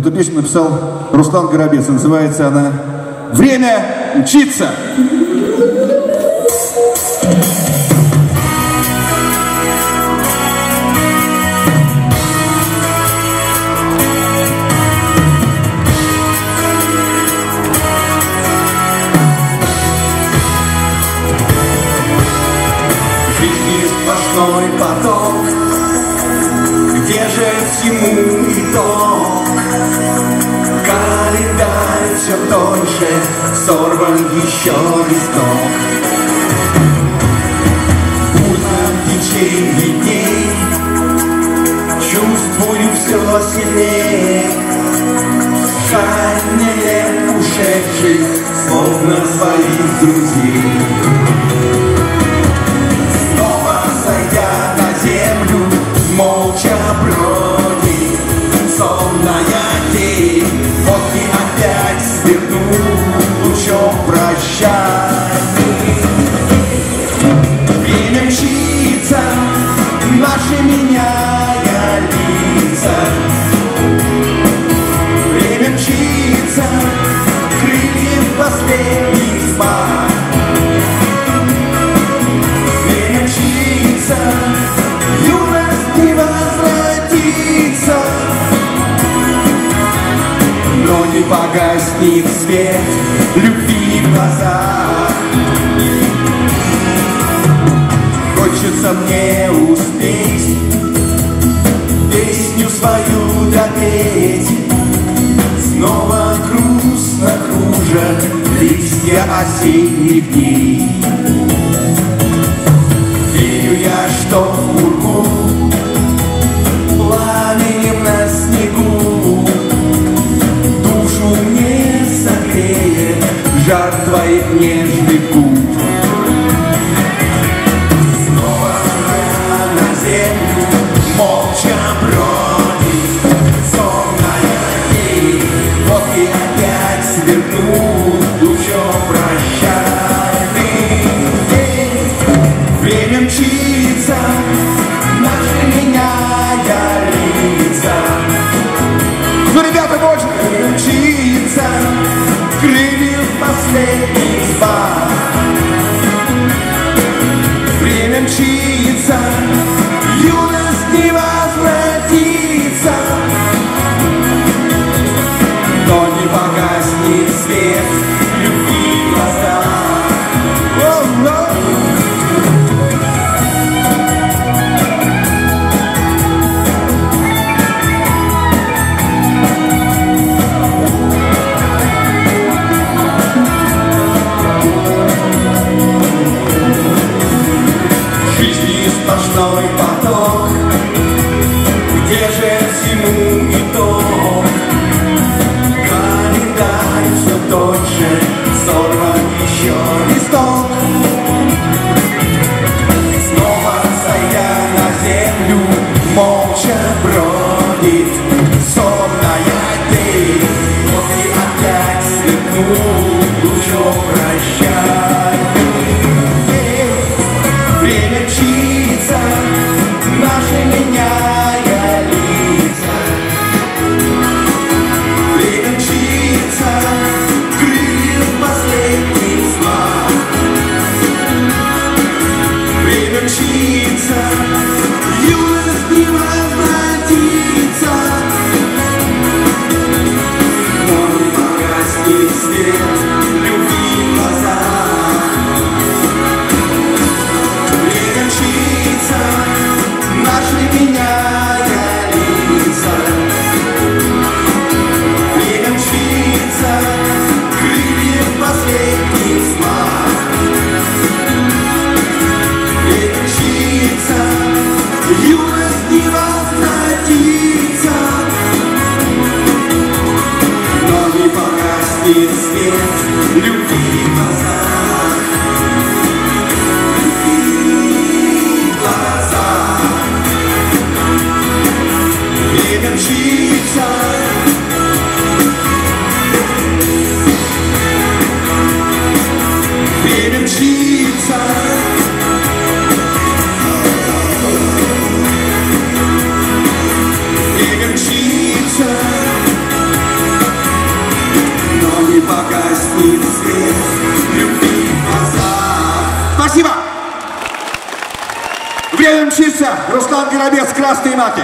Эту песню написал Руслан Горобец. Называется она «Время учиться». все тоньше, сорван еще листок. В бурном течении дней чувствую все сильнее. Жаль мне ушедших, словно своих друзей. погаснет свет любви в глазах. Хочется мне успеть песню свою допеть. Снова грустно кружат листья осенних дней. Верю я, что в Урму and новый поток. Где же зиму итог? Календарь все тот же is Спасибо! Время мчится! Руслан Горобец, красные маки.